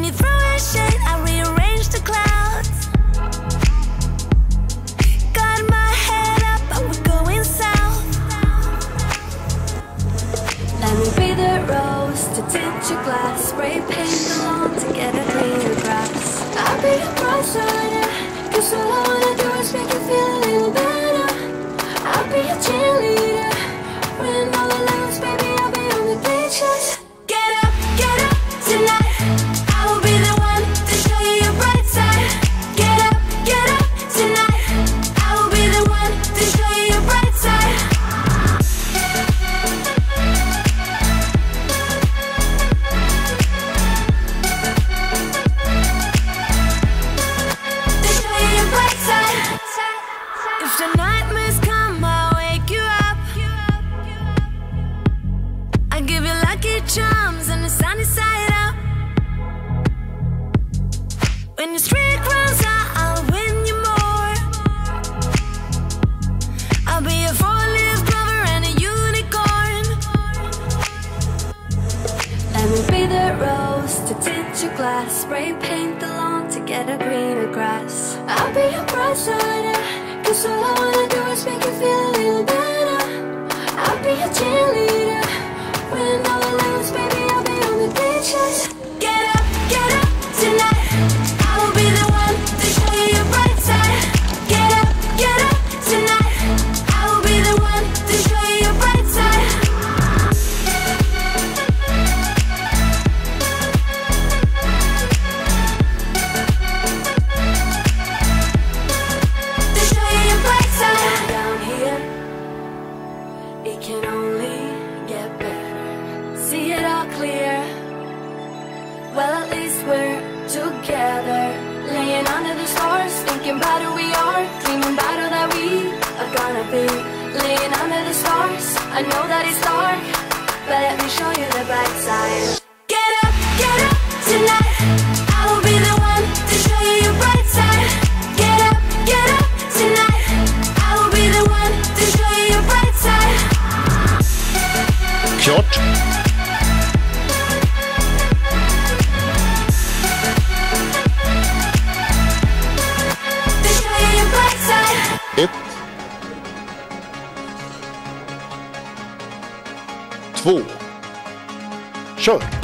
I rearrange the clouds. Got my head up, and we're going south. Let me be the rose to tint your glass, spray paint along to get a cleaner grass. I'll be your cross-rider, cause all I wanna do is make you feel a little better. I'll be your cheerleader. charms and the sunny side out. When your streak runs out, I'll win you more. I'll be a four-leaf clover and a unicorn. I will be the rose to tint your glass, spray paint the lawn to get a greener grass. I'll be your bright side, cause all I wanna do is make you feel a little better. It can only get better. See it all clear. Well, at least we're together. Laying under the stars, thinking about who we are. Dreaming about all that we are gonna be. Laying under the stars, I know that it's dark. But let me show you the bright side. Get up, get up tonight. två. Kör!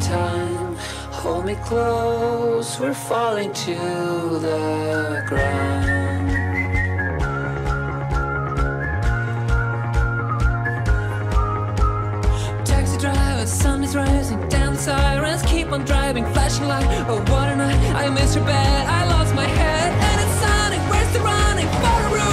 time. Hold me close, we're falling to the ground. Taxi driver, sun is rising, down the sirens Keep on driving, flashing light, oh what a night I missed your bed, I lost my head And it's sunny. where's the running, for a room?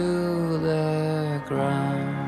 to the ground.